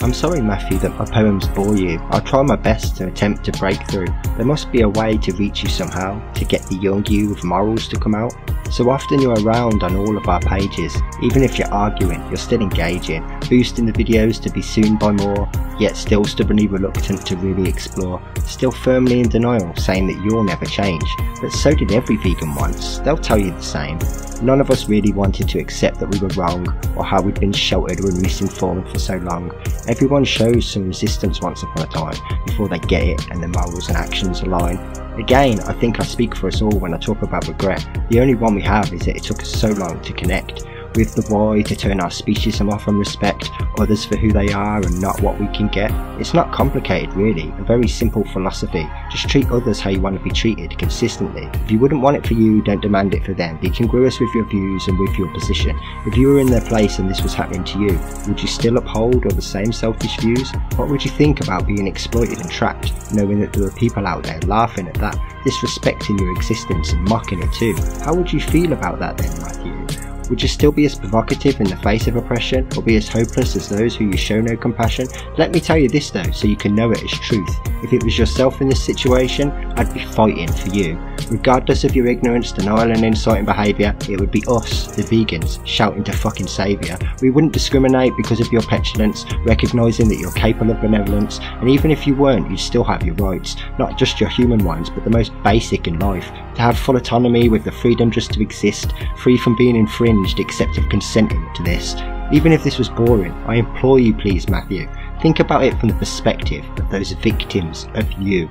I'm sorry Matthew that my poems bore you. I'll try my best to attempt to break through. There must be a way to reach you somehow, to get the young you with morals to come out. So often you're around on all of our pages, even if you're arguing, you're still engaging, boosting the videos to be seen by more, yet still stubbornly reluctant to really explore, still firmly in denial, saying that you'll never change. But so did every vegan once, they'll tell you the same. None of us really wanted to accept that we were wrong, or how we'd been sheltered or misinformed for so long. Everyone shows some resistance once upon a time, before they get it and their morals and actions align. Again, I think I speak for us all when I talk about regret. The only one we have is that it took us so long to connect with the why to turn our speciesism off and respect others for who they are and not what we can get. It's not complicated really, a very simple philosophy. Just treat others how you want to be treated consistently. If you wouldn't want it for you, don't demand it for them. Be congruous with your views and with your position. If you were in their place and this was happening to you, would you still uphold all the same selfish views? What would you think about being exploited and trapped, knowing that there are people out there laughing at that, disrespecting your existence and mocking it too? How would you feel about that then, Matthew? Would you still be as provocative in the face of oppression, or be as hopeless as those who you show no compassion? Let me tell you this though, so you can know it as truth. If it was yourself in this situation, I'd be fighting for you. Regardless of your ignorance, denial and inciting behaviour, it would be us, the vegans, shouting to fucking saviour. We wouldn't discriminate because of your petulance, recognising that you're capable of benevolence, and even if you weren't, you'd still have your rights, not just your human ones, but the most basic in life. To have full autonomy with the freedom just to exist, free from being infringed except if consenting to this. Even if this was boring, I implore you please Matthew, think about it from the perspective of those victims of you.